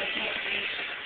alchemist